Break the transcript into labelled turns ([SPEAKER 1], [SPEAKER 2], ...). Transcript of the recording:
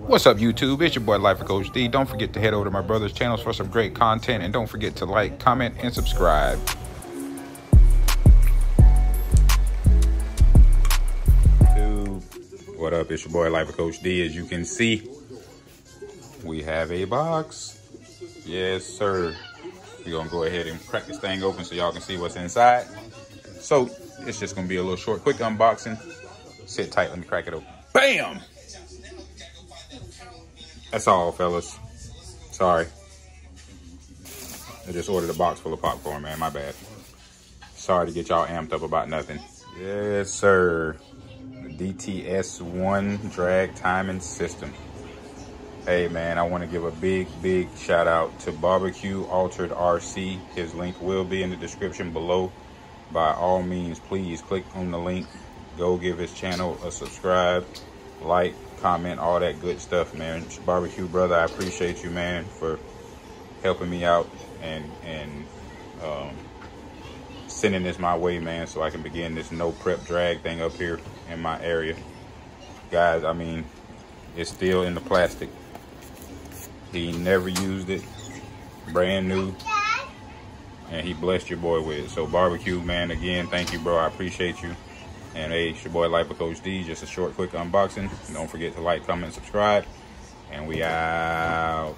[SPEAKER 1] What's up, YouTube? It's your boy, Life of Coach D. Don't forget to head over to my brother's channels for some great content. And don't forget to like, comment, and subscribe. What up? It's your boy, Life of Coach D. As you can see, we have a box. Yes, sir. We're going to go ahead and crack this thing open so y'all can see what's inside. So, it's just going to be a little short, quick unboxing. Sit tight. Let me crack it open. Bam! That's all, fellas. Sorry. I just ordered a box full of popcorn, man. My bad. Sorry to get y'all amped up about nothing. Yes, sir. The DTS1 drag timing system. Hey, man, I want to give a big, big shout out to Barbecue Altered RC. His link will be in the description below. By all means, please click on the link. Go give his channel a subscribe, like, comment, all that good stuff, man. Barbecue brother, I appreciate you, man, for helping me out and and um, sending this my way, man, so I can begin this no prep drag thing up here in my area. Guys, I mean, it's still in the plastic. He never used it, brand new, and he blessed your boy with it. So barbecue, man, again, thank you, bro. I appreciate you. And hey, it's your boy Life of Coach D. Just a short, quick unboxing. Don't forget to like, comment, subscribe. And we out.